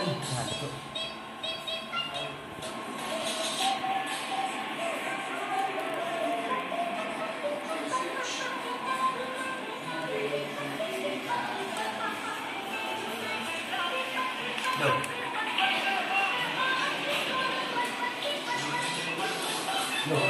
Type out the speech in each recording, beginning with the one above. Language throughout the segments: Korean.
No. No.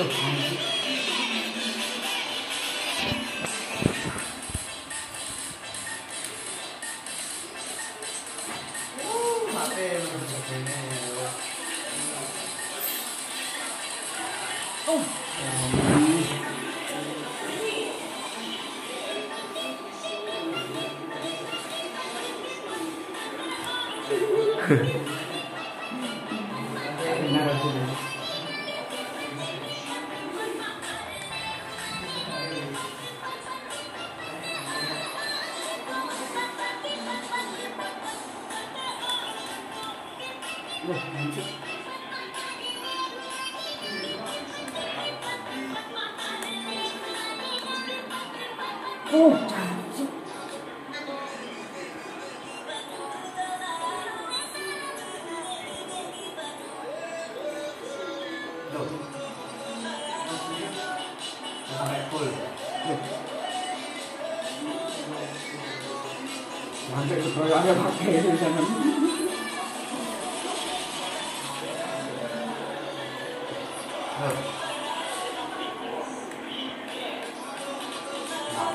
이거 봐야지. 오, 요 오! 잘했지? 너. 나갈 걸. 완전히 그걸 안에 밖에 해주잖아.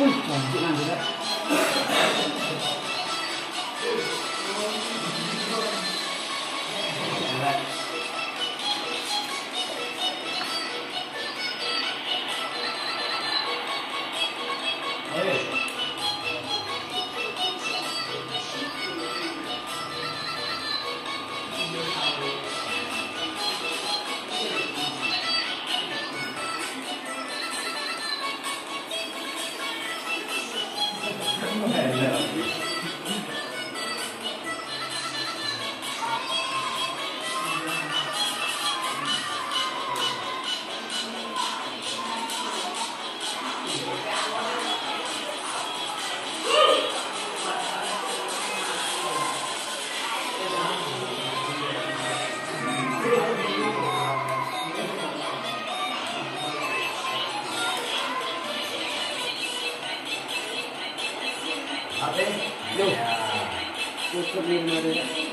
嗯。哎呀。Yo. What's up, Leonardo?